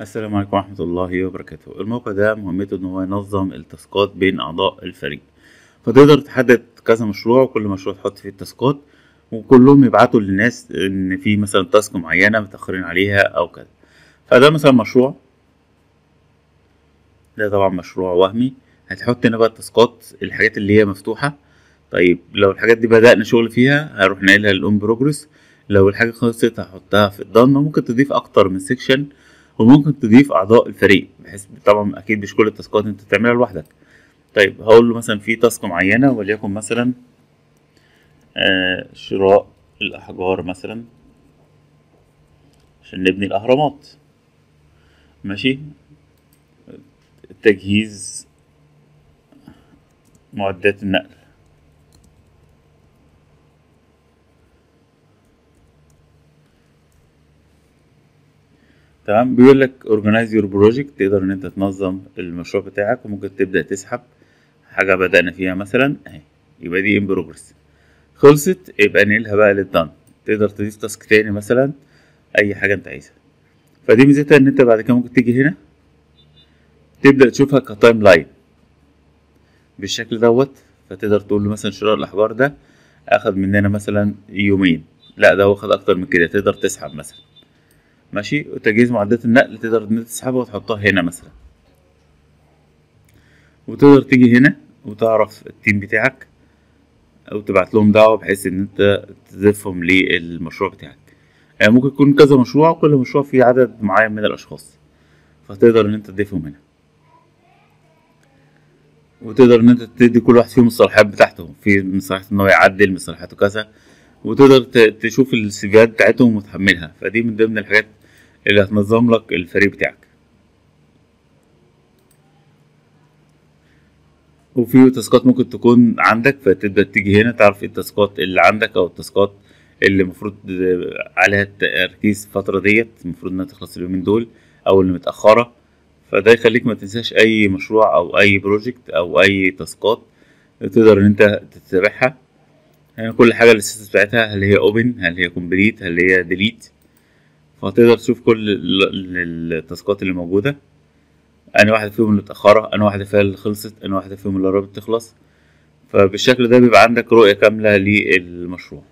السلام عليكم ورحمة الله وبركاته. الموقع ده مهمته إن هو ينظم التاسكات بين أعضاء الفريق. فتقدر تحدد كذا مشروع وكل مشروع تحط فيه التاسكات وكلهم يبعتوا للناس إن في مثلا تاسك معينة متأخرين عليها أو كذا فده مثلا مشروع. ده طبعا مشروع وهمي. هتحط هنا بقى التاسكات الحاجات اللي هي مفتوحة. طيب لو الحاجات دي بدأنا شغل فيها هروح ناقلها للأون بروجرس لو الحاجة خلصت هحطها في الضن ممكن تضيف أكتر من سيكشن وممكن تضيف أعضاء الفريق بحيث طبعا أكيد مش كل التاسكات أنت تعملها لوحدك. طيب هقول له مثلا في تاسك معينة وليكن مثلا آه شراء الأحجار مثلا عشان نبني الأهرامات. ماشي؟ تجهيز معدات النقل. تمام؟ بيقول لك organize your project تقدر إن أنت تنظم المشروع بتاعك وممكن تبدأ تسحب حاجة بدأنا فيها مثلا أهي يبقى دي in progress. خلصت يبقى نقلها بقى لل done تقدر تضيف task تاني مثلا أي حاجة أنت عايزها. فدي ميزتها إن أنت بعد كده ممكن تيجي هنا تبدأ تشوفها ك timeline بالشكل دوت فتقدر تقول له مثلا شراء الأحجار ده أخد مننا مثلا يومين. لا ده واخد أكتر من كده تقدر تسحب مثلا. ماشي؟ وتجهيز معدات النقل تقدر إن أنت تسحبها وتحطها هنا مثلا. وتقدر تيجي هنا وتعرف التيم بتاعك أو تبعت لهم دعوة بحيث إن أنت تضيفهم للمشروع بتاعك. يعني ممكن يكون كذا مشروع وكل مشروع فيه عدد معين من الأشخاص. فتقدر إن أنت تضيفهم هنا. وتقدر إن أنت تدي كل واحد فيهم الصلاحيات بتاعته. في صلاحيته إن هو يعدل من صلاحيته كذا. وتقدر تشوف السيفيات بتاعتهم وتحملها. فدي من ضمن الحاجات اللي هتنظم لك الفريق بتاعك. وفي تاسكات ممكن تكون عندك فتبدأ تيجي هنا تعرف إيه التاسكات اللي عندك أو التاسكات اللي المفروض عليها التركيز الفترة ديت المفروض إنها تخلص اليومين دول أو اللي متأخرة. فده يخليك ما تنساش أي مشروع أو أي project أو أي تاسكات تقدر إن أنت تتابعها. يعني كل حاجة ال status بتاعتها هل هي open هل هي complete هل هي delete فتقدر تشوف كل التاسكات اللي موجودة. أنهي واحدة فيهم اللي متاخره أنهي واحدة فيها اللي خلصت أنهي واحدة فيهم اللي قربت تخلص. فبالشكل ده بيبقى عندك رؤية كاملة للمشروع.